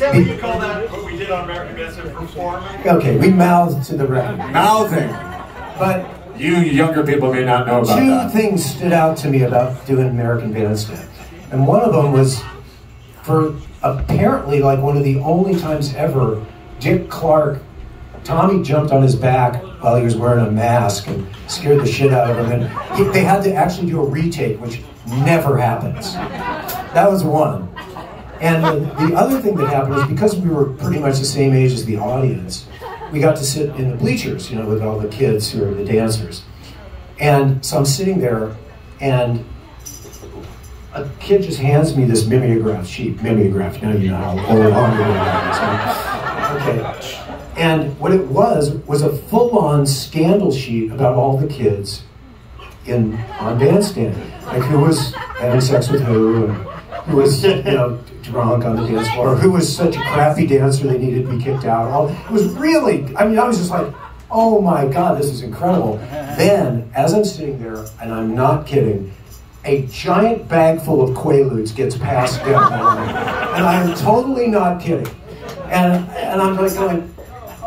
that what you call that, what we did on American Bandstand, performing? Okay, we mouthed to the record. Mouthing. But You younger people may not know about two that. things stood out to me about doing American Bandstand. And one of them was for apparently like one of the only times ever, Dick Clark, Tommy jumped on his back while he was wearing a mask and scared the shit out of him. And he, they had to actually do a retake, which never happens. That was one. And the, the other thing that happened was because we were pretty much the same age as the audience, we got to sit in the bleachers, you know, with all the kids who are the dancers. And so I'm sitting there, and a kid just hands me this mimeograph sheet. Mimeograph, now you know how old I'm Okay. And what it was was a full-on scandal sheet about all the kids in on bandstand, like who was having sex with who, and who was you know drunk on the dance floor, who was such a crappy dancer they needed to be kicked out. It was really, I mean, I was just like, oh my god, this is incredible. Then, as I'm sitting there, and I'm not kidding, a giant bag full of Quaaludes gets passed down and I am totally not kidding. And and I'm like going,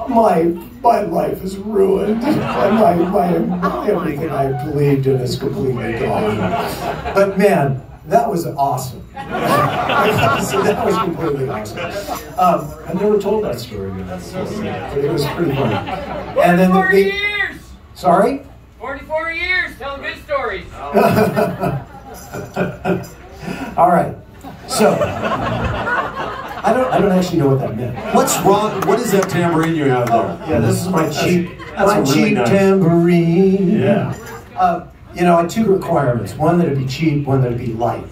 my my life is ruined. My, my, my oh everything I believed in is completely gone. But man, that was awesome. that was completely awesome. Um, I've never told that story. Before, but it was pretty funny. And then the, the years! sorry. 44 years telling good stories. All right. So I don't I don't actually know what that meant. What's wrong? What is that tambourine you have there? Yeah, this is my cheap that's my really cheap nice. tambourine. Yeah. Uh, you know, I had two requirements. One that it'd be cheap, one that it'd be light.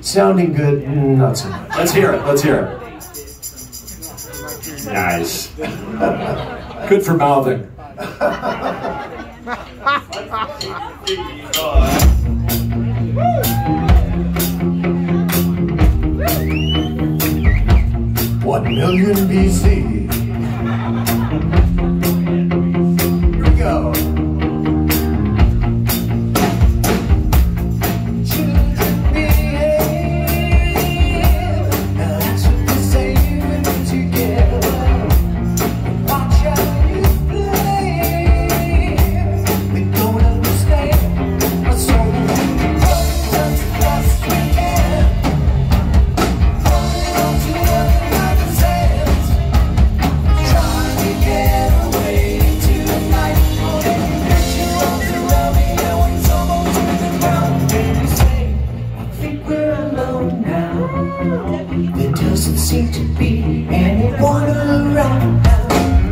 Sounding good, mm, not so much. Let's hear it. Let's hear it. Nice. Good for mouthing. One million BC. There doesn't seem to be anyone around.